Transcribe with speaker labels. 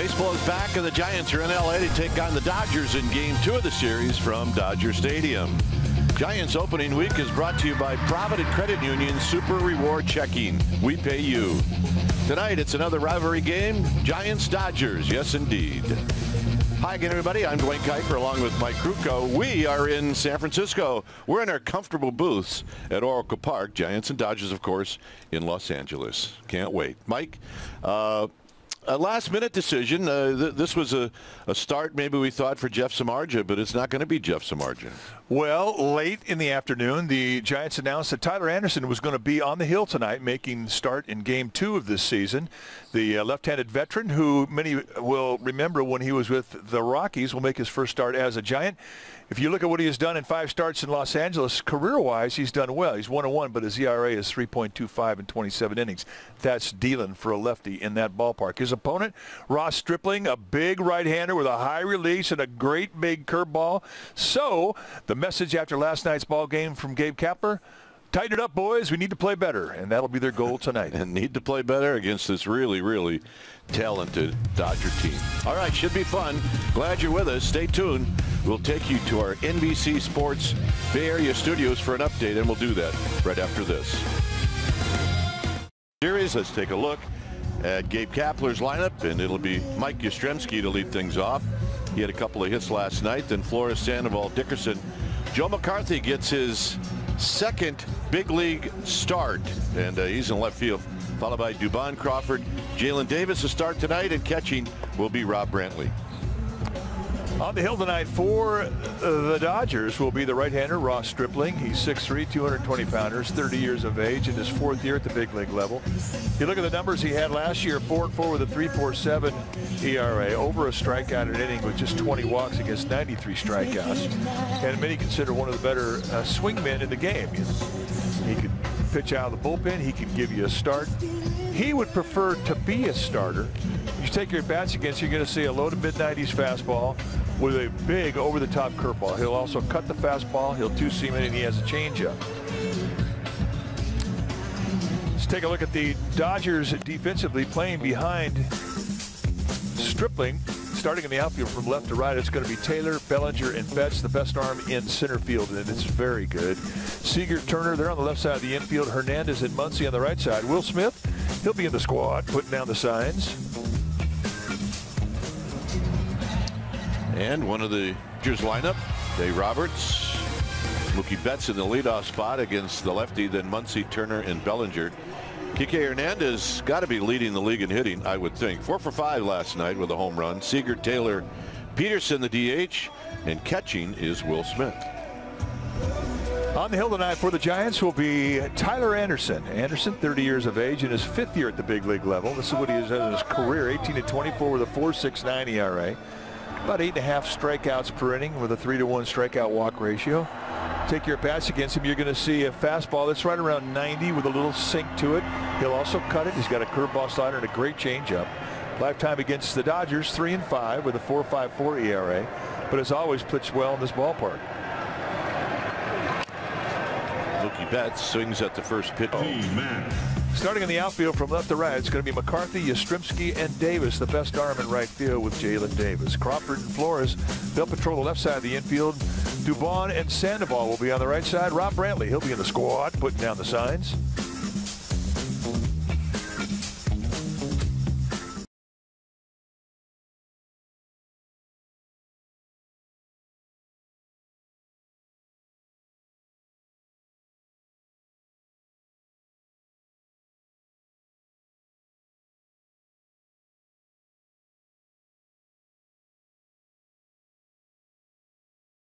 Speaker 1: Baseball is back, and the Giants are in LA to take on the Dodgers in Game 2 of the series from Dodger Stadium. Giants opening week is brought to you by Provident Credit Union Super Reward Checking. We pay you. Tonight, it's another rivalry game. Giants-Dodgers. Yes, indeed. Hi again, everybody. I'm Duane Kuiper along with Mike Krukow. We are in San Francisco. We're in our comfortable booths at Oracle Park. Giants and Dodgers, of course, in Los Angeles. Can't wait. Mike, uh, a last-minute decision. Uh, th- this was a, a start maybe we thought for Jeff Samardzija, but it's not going to be Jeff Samardzija.
Speaker 2: Well, late in the afternoon, the Giants announced that Tyler Anderson was going to be on the hill tonight, making start in Game 2 of this season. The uh, left-handed veteran, who many will remember when he was with the Rockies, will make his first start as a Giant. If you look at what he has done in five starts in Los Angeles, career-wise, he's done well. He's 1-1, but his ERA is 3.25 in 27 innings. That's dealing for a lefty in that ballpark. His opponent, Ross Stripling, a big right-hander with a high release and a great big curveball. So the message after last night's ball game from Gabe Kapler, tighten it up, boys. We need to play better, and that'll be their goal tonight.
Speaker 1: and need to play better against this really, really talented Dodger team. All right, should be fun. Glad you're with us. Stay tuned. We'll take you to our NBC Sports Bay Area studios for an update, and we'll do that right after this. Series, let's take a look at Gabe Kapler's lineup, and it'll be Mike Yastrzemski to lead things off. He had a couple of hits last night. Then Flores, Sandoval, Dickerson. Joe McCarty gets his second big league start, and uh, he's in left field, followed by Dubon Crawford. Jaylin Davis to start tonight, and catching will be Rob Brantley.
Speaker 2: On the hill tonight for the Dodgers will be the right-hander Ross Stripling. He's 6'3", 220 pounders, 30 years of age, in his fourth year at the big league level. You look at the numbers he had last year, 4 and 4 with a 3.47 ERA, over a strikeout an inning with just 20 walks against 93 strikeouts, and many consider one of the better uh, swingmen in the game. He could pitch out of the bullpen. He could give you a start. He would prefer to be a starter. You take your bats against, you're going to see a low to mid 90s fastball with a big over-the-top curveball. He'll also cut the fastball. He'll two-seam it, and he has a changeup. Let's take a look at the Dodgers defensively playing behind Stripling. Starting in the outfield from left to right, it's going to be Taylor, Bellinger, and Betts, the best arm in center field, and it's very good. Seager, Turner, they're on the left side of the infield. Hernandez and Muncy on the right side. Will Smith, he'll be in the squad, putting down the signs.
Speaker 1: And one of the Dodgers lineup, Dave Roberts, Mookie Betts in the leadoff spot against the lefty, then Muncy, Turner, and Bellinger. Kike Hernandez got to be leading the league in hitting, I would think. Four for five last night with a home run. Seager, Taylor, Pederson, the DH, and catching is Will Smith.
Speaker 2: On the hill tonight for the Giants will be Tyler Anderson. Anderson, 30 years of age, in his fifth year at the big league level. This is what he has done in his career, 18 to 24 with a 4.69 ERA. About eight and a half strikeouts per inning with a three to one strikeout walk ratio. Take your pass against him, you're going to see a fastball that's right around 90 with a little sink to it. He'll also cut it. He's got a curveball slider and a great changeup. Lifetime against the Dodgers, three and five with a 4.54 ERA, but has always pitched well in this ballpark.
Speaker 1: Mookie Betts swings at the first pitch.
Speaker 2: Oh. Starting in the outfield from left to right, it's going to be McCarty, Yastrzemski, and Davis, the best arm in right field with Jaylin Davis. Crawford and Flores, they'll patrol the left side of the infield. Dubon and Sandoval will be on the right side. Rob Brantley, he'll be in the squad, putting down the signs.